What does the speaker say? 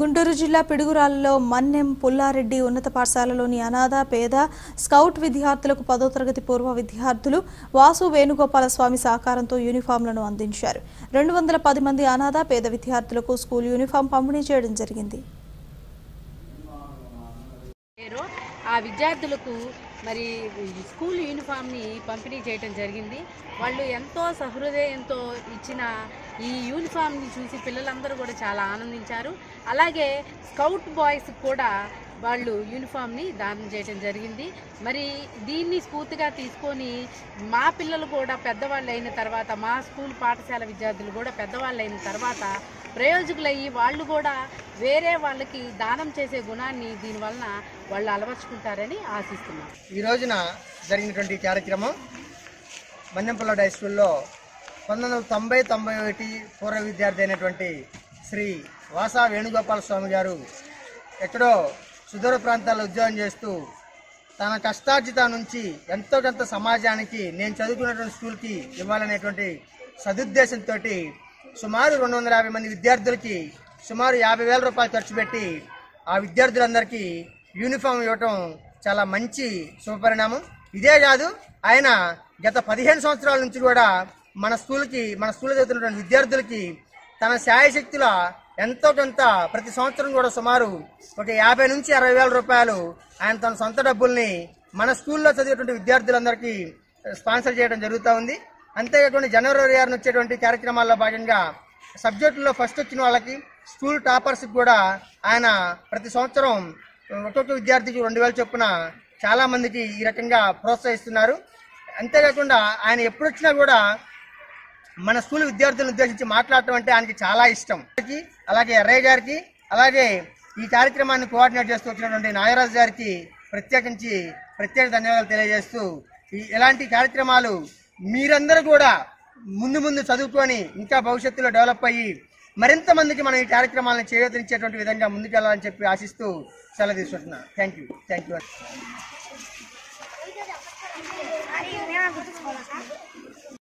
గుంటూరు జిల్లా పిడుగురాలలో మన్నెం పుల్లారెడ్డి ఉన్నత పాఠశాలలోని అనాథ పేద స్కౌట్ విద్యార్థులకు పదో తరగతి పూర్వ విద్యార్థులు వాసు వేణుగోపాల స్వామి సహకారంతో యూనిఫామ్లను అందించారు. రెండు వందల పది మంది అనాథ పేద విద్యార్థులకు స్కూల్ యూనిఫామ్ పంపిణీ చేయడం జరిగింది. ఆ విద్యార్థులకు మరి స్కూల్ యూనిఫామ్ని పంపిణీ చేయడం జరిగింది. వాళ్ళు ఎంతో సహృదయంతో ఇచ్చిన ఈ యూనిఫామ్ని చూసి పిల్లలందరూ కూడా చాలా ఆనందించారు. అలాగే స్కౌట్ బాయ్స్ కూడా వాళ్ళు యూనిఫామ్ని దానం చేయడం జరిగింది. మరి దీన్ని స్ఫూర్తిగా తీసుకొని మా పిల్లలు కూడా పెద్దవాళ్ళు అయిన తర్వాత మా స్కూల్ పాఠశాల విద్యార్థులు కూడా పెద్దవాళ్ళు అయిన తర్వాత ప్రయోజకులయ్యి వాళ్ళు కూడా వేరే వాళ్ళకి దానం చేసే గుణాన్ని దీనివలన వాళ్ళు అలవర్చుకుంటారని ఆశిస్తున్నాం. ఈ రోజున జరిగినటువంటి కార్యక్రమం మన్నెంపల్ల హై స్కూల్లో పంతొమ్మిది వందల తొంభై తొంభై ఒకటి పూర్వ విద్యార్థి అయినటువంటి శ్రీ వాసా వేణుగోపాల స్వామి గారు ఎక్కడో సుదూర ప్రాంతాల్లో ఉద్యోగం చేస్తూ తన కష్టార్జిత నుంచి ఎంతో కొంత సమాజానికి నేను చదువుకున్నటువంటి స్కూల్కి ఇవ్వాలనేటువంటి సదుద్దేశంతో సుమారు రెండు వందల యాభై మంది విద్యార్థులకి సుమారు యాభై వేల రూపాయలు ఖర్చు పెట్టి ఆ విద్యార్థులందరికీ యూనిఫామ్ ఇవ్వటం చాలా మంచి శుభపరిణామం. ఇదే కాదు ఆయన గత పదిహేను సంవత్సరాల నుంచి కూడా మన స్కూల్కి మన స్కూల్లో చదువుతున్నటువంటి విద్యార్థులకి తన శాయశక్తుల ఎంతో కొంత ప్రతి సంవత్సరం కూడా సుమారు ఒక యాభై నుంచి అరవై వేల రూపాయలు ఆయన తన సొంత డబ్బుల్ని మన స్కూల్లో చదివేటువంటి విద్యార్థులందరికీ స్పాన్సర్ చేయడం జరుగుతూ ఉంది. అంతేకాకుండా జనవరి ఆరున వచ్చేటువంటి కార్యక్రమాల్లో భాగంగా సబ్జెక్టులో ఫస్ట్ వచ్చిన వాళ్ళకి స్కూల్ టాపర్స్కి కూడా ఆయన ప్రతి సంవత్సరం ఒక్కొక్క విద్యార్థికి రెండు వేల చొప్పున చాలామందికి ఈ రకంగా ప్రోత్సహిస్తున్నారు. అంతేకాకుండా ఆయన ఎప్పుడు వచ్చినా కూడా మన స్కూల్ విద్యార్థులను ఉద్దేశించి మాట్లాడటం అంటే ఆయనకి చాలా ఇష్టం అలాగే ఎర్రయ్య గారికి అలాగే ఈ కార్యక్రమాన్ని కోఆర్డినేట్ చేస్తూ వచ్చినటువంటి నాగరాజు గారికి ప్రత్యేకించి ప్రత్యేక ధన్యవాదాలు తెలియజేస్తూ ఈ ఇలాంటి కార్యక్రమాలు మీరందరూ కూడా ముందు ముందు చదువుకొని ఇంకా భవిష్యత్తులో డెవలప్ అయ్యి మరింత మందికి మనం ఈ కార్యక్రమాలను చేయవతరించేటువంటి విధంగా ముందుకెళ్ళాలని చెప్పి ఆశిస్తూ సెలవు తీసుకుంటున్నాను థ్యాంక్ యూ థ్యాంక్ యూ